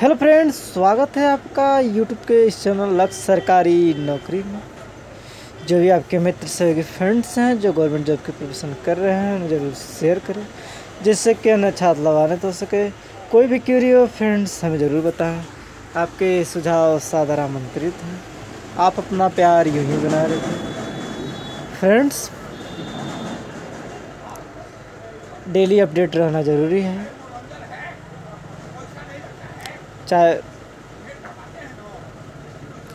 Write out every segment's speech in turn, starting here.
Hello friends स्वागत है आपका यूट्यूब के इस चैनल लक्ष्य सरकारी नौकरी में। जो भी आपके मित्र से फ्रेंड्स हैं, जो गवर्नमेंट जॉब की प्रिपरेशन कर रहे हैं, उन्हें ज़रूर शेयर करें, जिससे कि उन्हें छात्र लगाने तो सके। कोई भी क्यूरी हो फ्रेंड्स हमें ज़रूर बताएँ। आपके सुझाव सादर आमंत्रित हैं। आप अपना प्यार यूँ ही बना रखें फ्रेंड्स डेली अपडेट रहना ज़रूरी है। चाहे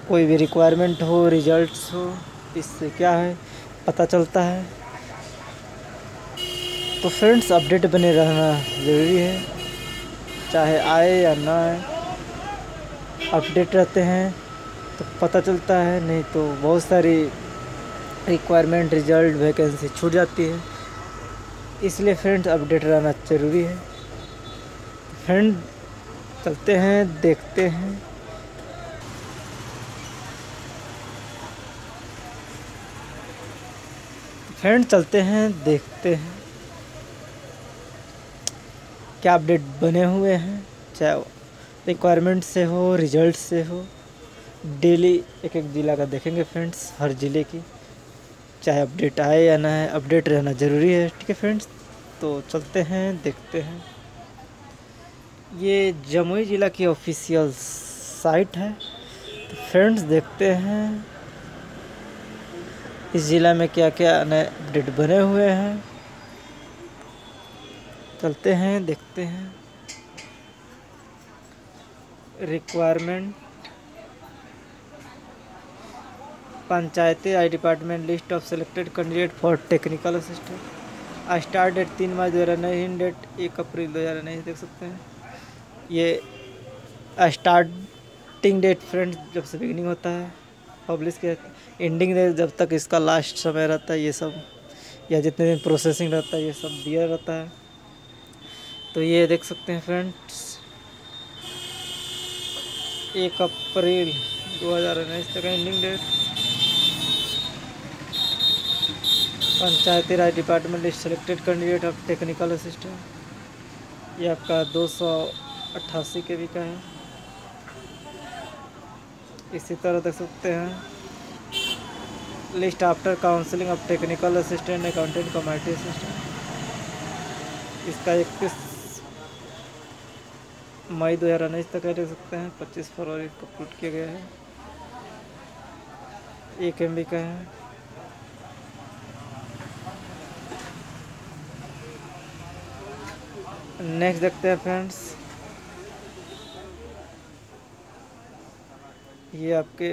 कोई भी रिक्वायरमेंट हो रिजल्ट्स हो, इससे क्या है, पता चलता है। तो फ्रेंड्स अपडेट बने रहना ज़रूरी है। चाहे आए या ना आए अपडेट रहते हैं तो पता चलता है, नहीं तो बहुत सारी रिक्वायरमेंट रिज़ल्ट वैकेंसी छूट जाती है। इसलिए फ्रेंड्स अपडेट रहना ज़रूरी है। फ्रेंड चलते हैं, देखते हैं। फ्रेंड चलते हैं, देखते हैं। क्या अपडेट बने हुए हैं? चाहे रिक्वायरमेंट से हो रिज़ल्ट से हो डेली एक एक ज़िला का देखेंगे फ्रेंड्स हर ज़िले की। चाहे अपडेट आए या ना आए अपडेट रहना ज़रूरी है, ठीक है फ्रेंड्स तो चलते हैं, देखते हैं। ये जमुई ज़िला की ऑफिशियल साइट है। तो फ्रेंड्स देखते हैं इस ज़िला में क्या क्या नए अपडेट बने हुए हैं। चलते हैं, देखते हैं। Requirement Panchayati I department list of selected candidate for technical assistant start date तीन मार्च दो हज़ार उन्नीस डेट एक अप्रैल दो हज़ार उन्नीस देख सकते हैं। ये स्टार्टिंग डेट फ्रेंड जब से बिगनिंग होता है पब्लिश के एंडिंग डेट जब तक इसका लास्ट समय रहता है, ये सब, या जितने दिन प्रोसेसिंग रहता है, ये सब दिया रहता है। तो ये देख सकते हैं फ्रेंड्स एक अप्रैल दो हज़ार उन्नीस तक ending date Panchayati Raj department is selected candidate of technical assistant ये आपका दो सौ अट्ठासी के भी का है। इसी तरह देख सकते हैं। List after counselling of technical assistant accountant committee assistant इसका इकतीस मई दो हज़ार उन्नीस तक देख सकते हैं। पच्चीस फरवरी को अपलोड किया गया है। एक एम का है। नेक्स्ट देखते हैं फ्रेंड्स ये आपके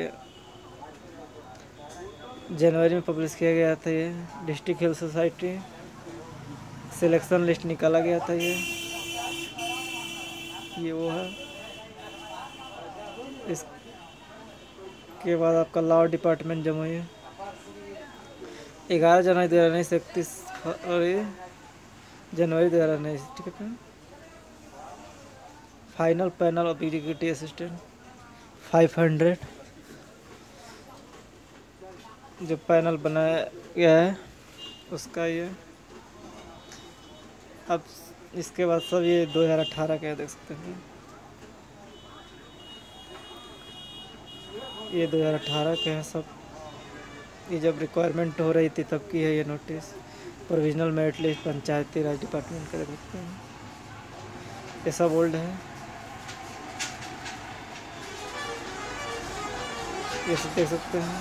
जनवरी में पब्लिश किया गया था ये। District health society selection list निकाला गया था ये। ये वो है। इसके बाद आपका लॉ डिपार्टमेंट जमुई ग्यारह जनवरी दो हज़ार उन्नीस इकतीस जनवरी दो हज़ार उन्नीस ठीक है। Final panel of executive assistant five hundred. जो पैनल बनाया गया है, उसका ये। अब इसके बाद सब ये 2018 के देख सकते हैं। ये 2018 के हैं सब। ये जब रिक्वायरमेंट हो रही थी, तब की है ये notice provisional merit list Panchayati Raj department का देख सकते हैं। ये सब ओल्ड है। ये सब देख सकते हैं।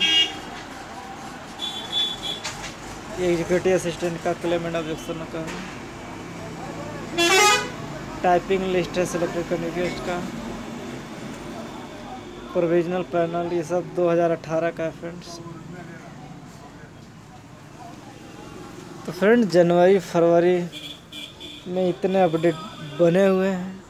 ये एग्जीक्यूटिव असिस्टेंट का क्लेमेंट ऑब्जेक्शन का। टाइपिंग लिस्ट है सिलेक्टेड कैंडिडेट का प्रोविजनल पैनल ये सब 2018 का है फ्रेंड्स तो फ्रेंड जनवरी, फरवरी में इतने अपडेट बने हुए हैं।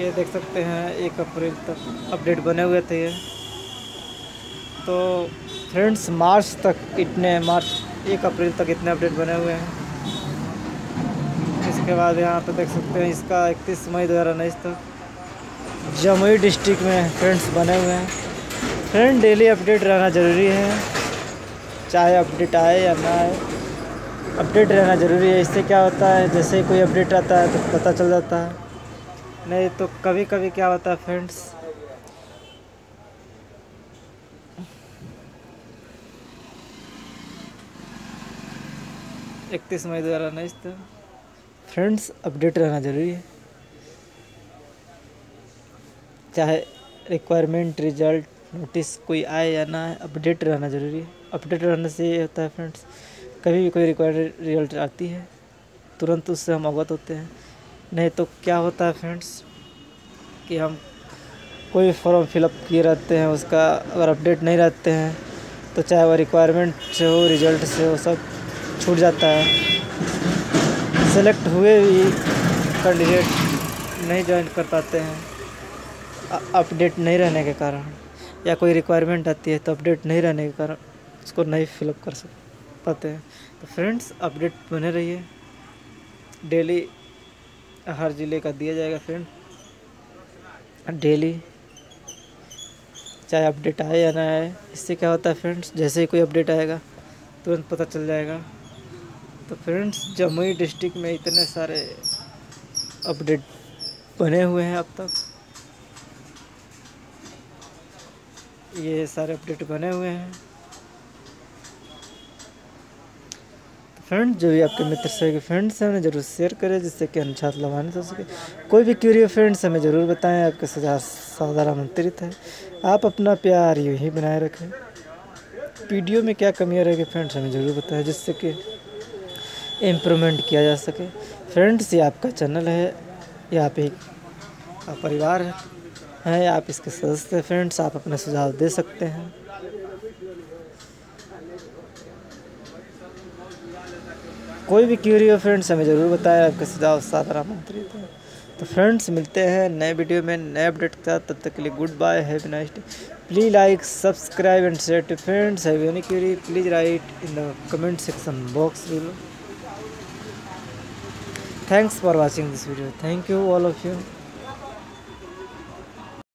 ये देख सकते हैं, एक अप्रैल तक अपडेट बने हुए थे ये। तो फ्रेंड्स, मार्च तक इतने, मार्च, एक अप्रैल तक इतने अपडेट बने हुए हैं। इसके बाद यहाँ पे देख सकते हैं, इसका इकतीस मई दो हज़ार उन्नीस तक जमुई डिस्ट्रिक्ट में फ्रेंड्स बने हुए हैं। फ्रेंड, डेली अपडेट रहना ज़रूरी है। चाहे अपडेट आए या ना आए, अपडेट रहना ज़रूरी है। इससे क्या होता है, जैसे कोई अपडेट आता है तो पता चल जाता है। नहीं तो कभी कभी क्या होता है फ्रेंड्स इकतीस मई दो हज़ार उन्नीस तो। फ्रेंड्स अपडेट रहना ज़रूरी है। चाहे रिक्वायरमेंट रिज़ल्ट नोटिस कोई आए या ना आए अपडेट रहना ज़रूरी है। अपडेट रहने से ये होता है फ्रेंड्स कभी भी कोई रिक्वायर्ड रिज़ल्ट आती है, तुरंत उससे हम अवगत होते हैं। नहीं तो क्या होता है फ्रेंड्स कि हम कोई फॉर्म फिलअप किए रहते हैं, उसका अगर अपडेट नहीं रहते हैं तो चाहे वह रिक्वायरमेंट से हो रिज़ल्ट से हो, सब छूट जाता है। सेलेक्ट हुए भी कैंडिडेट नहीं ज्वाइन कर पाते हैं अपडेट नहीं रहने के कारण, या कोई रिक्वायरमेंट आती है तो अपडेट नहीं रहने के कारण उसको नहीं फिलअप कर सक, पाते हैं। तो फ्रेंड्स अपडेट बने रहिए। डेली हर ज़िले का दिया जाएगा फ्रेंड डेली, चाहे अपडेट आए या ना आए, इससे क्या होता है फ्रेंड्स जैसे ही कोई अपडेट आएगा, तुरंत पता चल जाएगा। तो फ्रेंड्स जमुई डिस्ट्रिक्ट में इतने सारे अपडेट बने हुए हैं अब तक। ये सारे अपडेट बने हुए हैं। फ्रेंड जो भी आपके मित्र से फ्रेंड्स हैं, उन्हें ज़रूर शेयर करें, जिससे कि हम छात्र लाभान्वित हो सके। कोई भी क्यूरियो फ्रेंड्स हमें ज़रूर बताएँ, आपके सुझाव साधारण आमंत्रित है। आप अपना प्यार यूँ ही बनाए रखें। वीडियो में क्या कमियाँ रहेगी फ्रेंड्स हमें ज़रूर बताएँ, जिससे कि इम्प्रूवमेंट किया जा सके। फ्रेंड्स ये आपका चैनल है, या आप एक परिवार है आप इसके सदस्य फ्रेंड्स आप अपने सुझाव दे सकते हैं। कोई भी क्यूरी हो फ्रेंड्स हमें ज़रूर बताएँ। आपके सुझाव उस्ताद रामंत्री थे तो। फ्रेंड्स मिलते हैं नए वीडियो में, नए अपडेट के साथ। तब तक के लिए good bye have nice day please like subscribe and share to friends have any query please write in the comment section box thanks for watching this video thank you all of you